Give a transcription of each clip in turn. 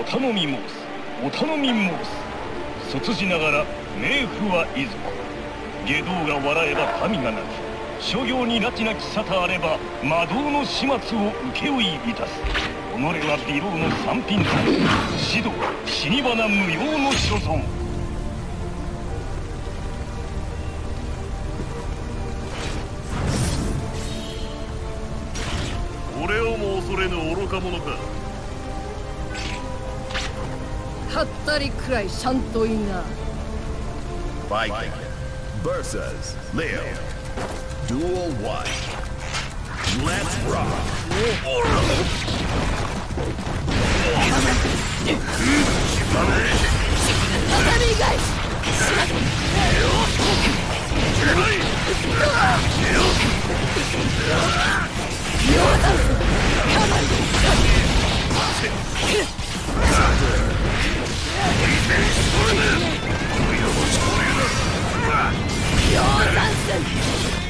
お頼み申すお頼み申す卒じながら冥府はいずこ下道が笑えば民が泣き諸行に拉致なき沙汰あれば魔道の始末を請負いいたす。己は美老の三品さ指導死に花無用の所存俺をも恐れぬ愚か者か。はったりくらいしゃんといな Viking versus Leo. Duel 1. Let's rock. 畳返しもら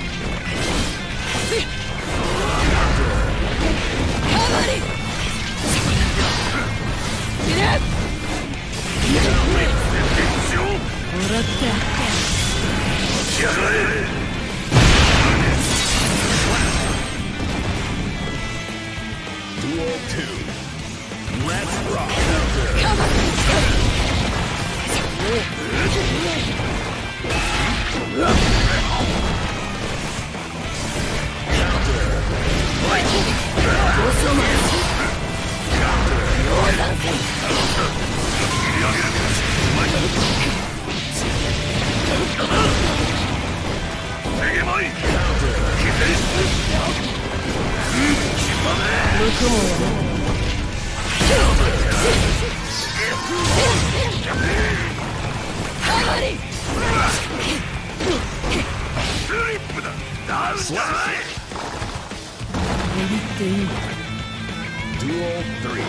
Duel 3.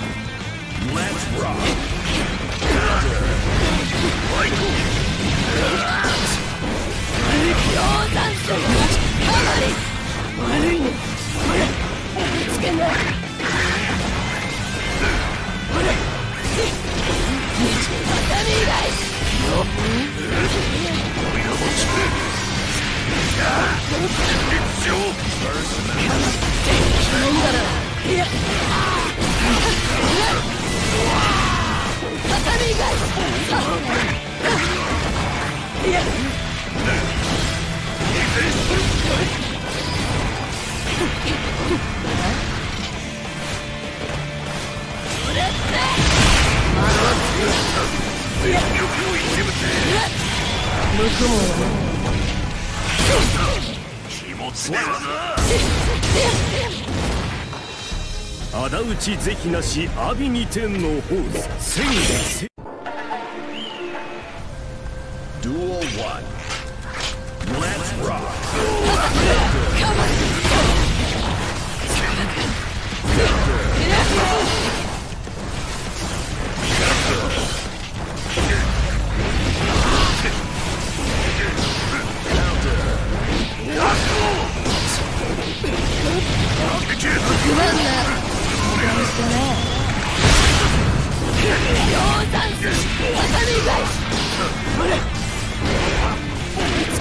Let's rock. 悪飲んだらいや畳以外いや仇討ち是非なし阿炎に天のホース千里 Duel 1. Let's rock.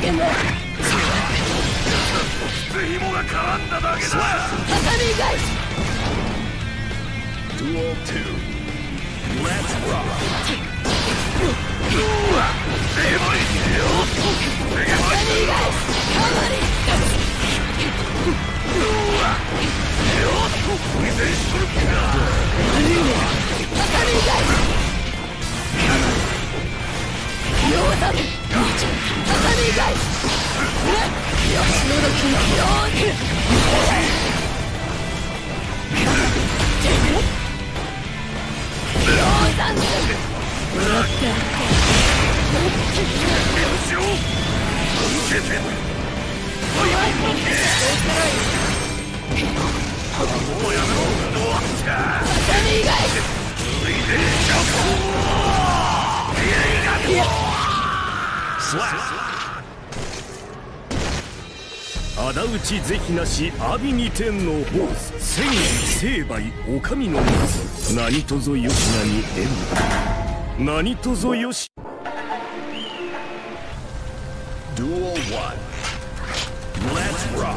でが2レッ仇討ち是非なし阿鼻二天のホース千里成敗お上の何とぞよしなに縁。何とぞよし Duel 1. Let's rock.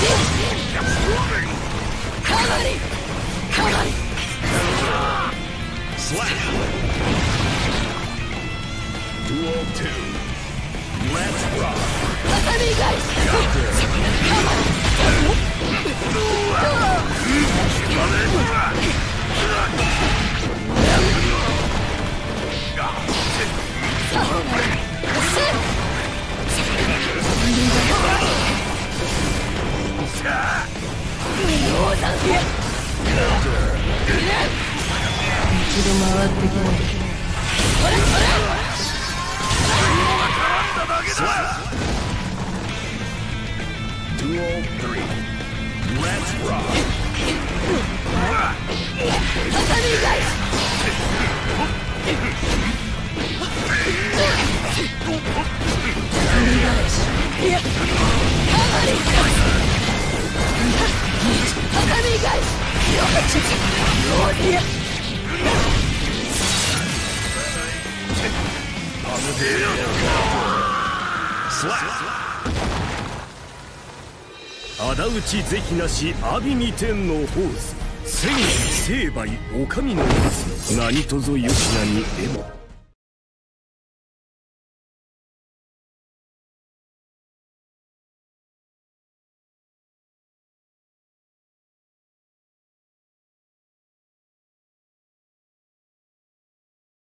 Yeah! 一度回ってきな Duel 仇討ち是非なし阿炎に天のホース。千里成敗お上の。何とぞよしなに縁